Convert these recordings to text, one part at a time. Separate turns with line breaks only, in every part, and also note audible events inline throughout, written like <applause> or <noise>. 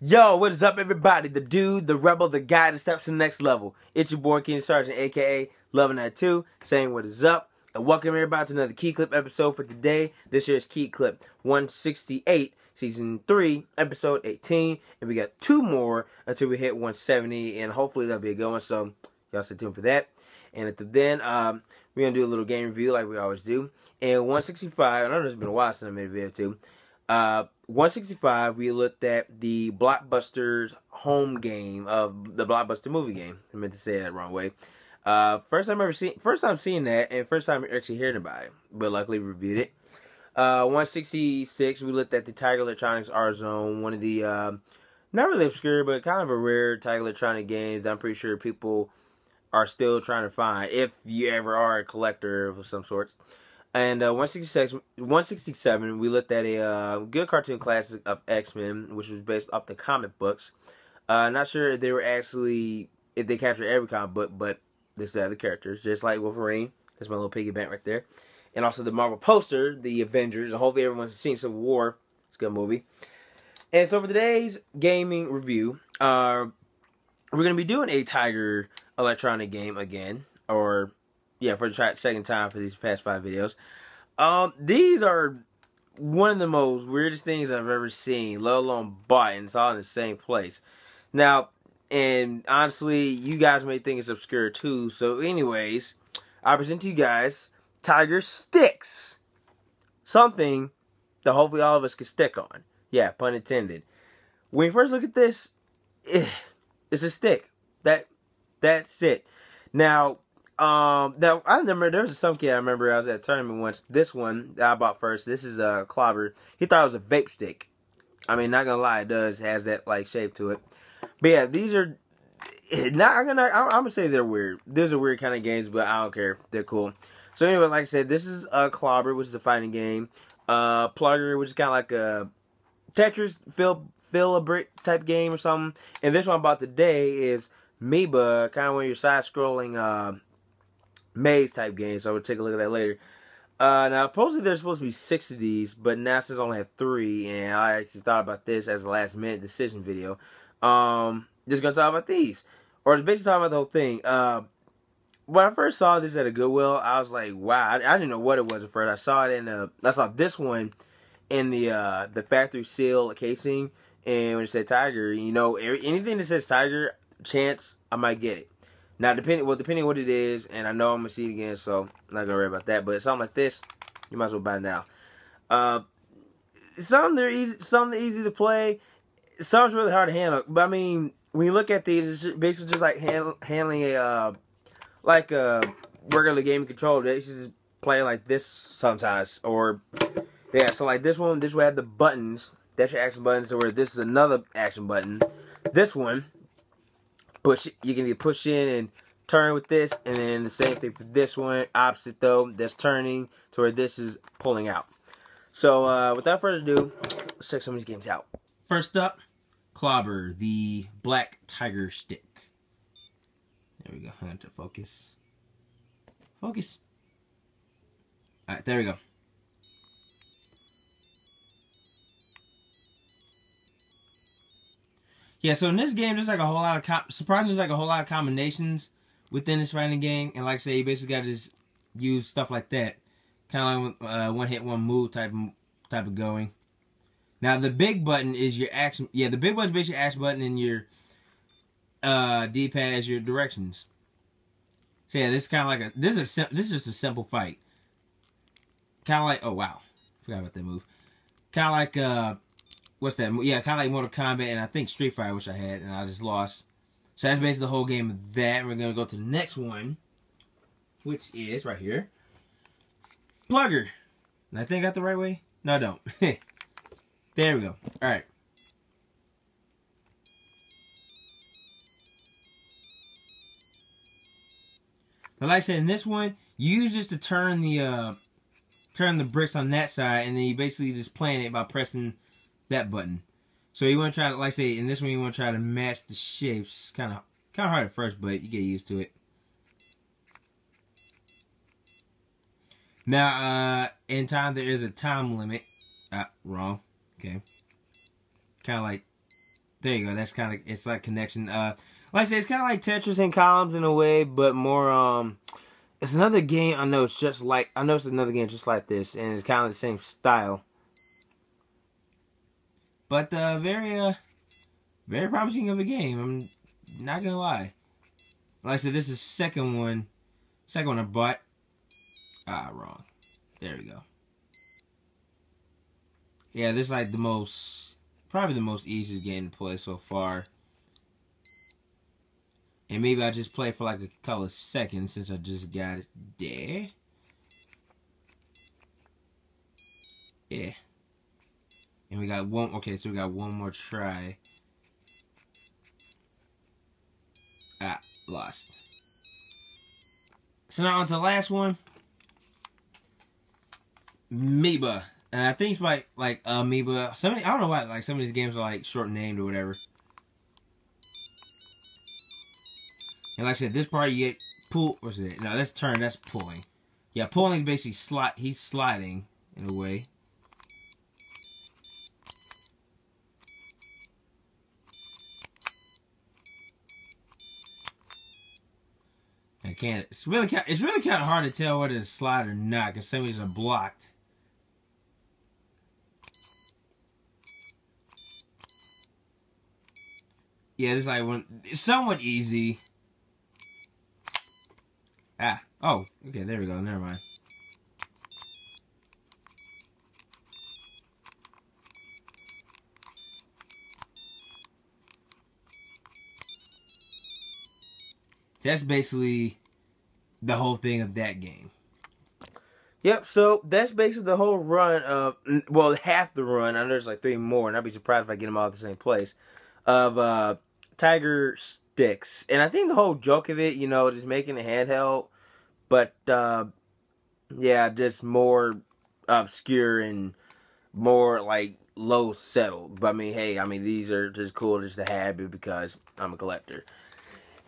Yo, what is up, everybody? The dude, the rebel, the guy that steps to the next level. It's your boy, Keenan Sargent, aka Loving That Too, saying what is up. And welcome everybody to another KeeKlip episode for today. This year's KeeKlip 168, Season 3, Episode 18. And we got two more until we hit 170, and hopefully that'll be a good one. So, y'all stay tuned for that. And until then, um, we're going to do a little game review like we always do. And 165, I know it's been a while since I made a video too. Uh, 165, we looked at the Blockbusters home game of the Blockbuster movie game. I meant to say that wrong way. Uh, first time ever seen, first time seeing that, and first time actually hearing about it. But luckily reviewed it. Uh, 166, we looked at the Tiger Electronics R Zone, one of the uh, not really obscure, but kind of a rare Tiger Electronic games. I'm pretty sure people are still trying to find if you ever are a collector of some sorts. And uh, 166, 167, we looked at a uh, good cartoon classic of X Men, which was based off the comic books. Uh, not sure if they were actually if they captured every comic book, but this is the characters, just like Wolverine. That's my little piggy bank right there. And also the Marvel poster, the Avengers. And hopefully everyone's seen Civil War. It's a good movie. And so for today's gaming review, uh, we're gonna be doing a Tiger electronic game again, or yeah, for the second time for these past five videos. Um, these are one of the most weirdest things I've ever seen, let alone bought, and it's all in the same place. Now, and honestly, you guys may think it's obscure too. So, anyways, I present to you guys TigerStix. Something that hopefully all of us can stick on. Yeah, pun intended. When you first look at this, eh, it's a stick. That that's it. Now, um, now I remember there was some kid I remember I was at a tournament once. This one that I bought first. This is a clobber. He thought it was a vape stick. I mean, not gonna lie, it does has that like shape to it. But yeah, these are not. I'm gonna. I'm gonna say they're weird. These are weird kind of games, but I don't care. They're cool. So anyway, like I said, this is a clobber, which is a fighting game. Uh, plugger, which is kind of like a Tetris fill fill a brick type game or something. And this one I bought today is Meba, kind of one of your side scrolling uh, maze type game. So we'll take a look at that later. Uh, now, supposedly there's supposed to be six of these, but NASA's only have three, and I actually thought about this as a last minute decision video. Um, just gonna talk about these, or it's basically talk about the whole thing. Uh, when I first saw this at a Goodwill, I was like, wow, I, I didn't know what it was at first. I saw it in, uh, I saw this one in the uh, the factory seal casing, and when it said Tiger, you know, anything that says Tiger, chance I might get it. Now, depending well, depending what it is, and I know I'm gonna see it again, so I'm not gonna worry about that. But something like this, you might as well buy now. Uh, some they're easy, some they're easy to play. Some's really hard to handle. But I mean, when you look at these, it's basically just like hand, handling a uh, like a regular game controller. They just play like this sometimes, or yeah. So like this one, this one had the buttons. That's your action buttons. So where this is another action button. This one push you can either push in and turn with this and then the same thing for this one opposite though that's turning to where this is pulling out. So uh, without further ado let's check some of these games out. First up clobber the black tiger stick. There we go. To focus. Focus. All right there we go Yeah, so in this game, there's like a whole lot of surprisingly, there's like a whole lot of combinations within this fighting game, and like I say, you basically got to just use stuff like that, kind of like uh, one hit, one move type of, type of going. Now the big button is your action. Yeah, the big button is basically your action button, and your uh, D-pad is your directions. So yeah, this is kind of like a this is a, this is just a simple fight. Kind of like oh wow, forgot about that move. Kind of like uh what's that? Yeah, kind of like Mortal Kombat and I think Street Fighter, which I had, and I just lost. So that's basically the whole game of that. We're gonna go to the next one, which is right here, Plugger. And I think I got the right way. No, I don't. <laughs> there we go. All right. But like I said, in this one, you use this to turn the uh, turn the bricks on that side, and then you basically just plan it by pressing that button. So you want to try to, like I say, in this one you want to try to match the shapes. Kind of, kind of hard at first, but you get used to it. Now, uh, in time there is a time limit. Ah, wrong. Okay. Kind of like there you go. That's kind of it's like connection. Uh, like I said, it's kind of like Tetris and columns in a way, but more. Um, it's another game. I know it's just like I know it's another game just like this, and it's kind of the same style. But uh, very uh, very promising of a game. I'm not gonna lie. Like I said, this is second one, second one I bought. Ah, wrong. There we go. Yeah, this is like the most, probably the most easiest game to play so far. And maybe I just play for like a couple of seconds since I just got it there. Yeah. And we got one, okay, so we got one more try. Ah, lost. So now on to the last one. Amoeba. And I think it's like like Amoeba. Some I don't know why like some of these games are like short named or whatever. And like I said, this part you get pull. What's it? No, that's turn. That's pulling. Yeah, pulling is basically slide. He's sliding in a way. Can't. It's really it's really kind of hard to tell whether it's slide or not because some of these are blocked. Yeah, this is like one. It's somewhat easy. Ah. Oh, okay, there we go. Never mind. That's basically the whole thing of that game. Yep, so that's basically the whole run of, well, half the run. I know there's like three more, and I'd be surprised if I get them all at the same place, of uh, TigerStix. And I think the whole joke of it, you know, just making a handheld, but uh, yeah, just more obscure and more like low settled. But I mean, hey, I mean these are just cool just to have because I'm a collector.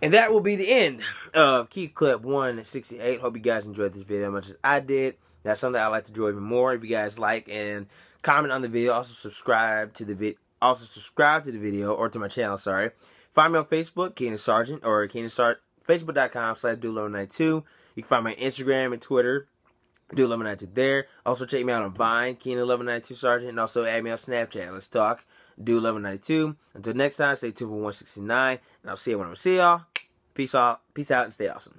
And that will be the end of KeeKlip 168. Hope you guys enjoyed this video as much as I did. That's something I like to draw even more. If you guys like and comment on the video, also subscribe to the also subscribe to the video or to my channel, sorry. Find me on Facebook, Keenan Sargent, or Keenan Sargent, facebook.com slash dude1192. You can find my Instagram and Twitter, dude1192 there. Also check me out on Vine, Keenan1192 Sargent, and also add me on Snapchat. Let's talk, dude1192. Until next time, stay tuned for 169, and I'll see you when I see y'all. Peace out, peace out, and stay awesome.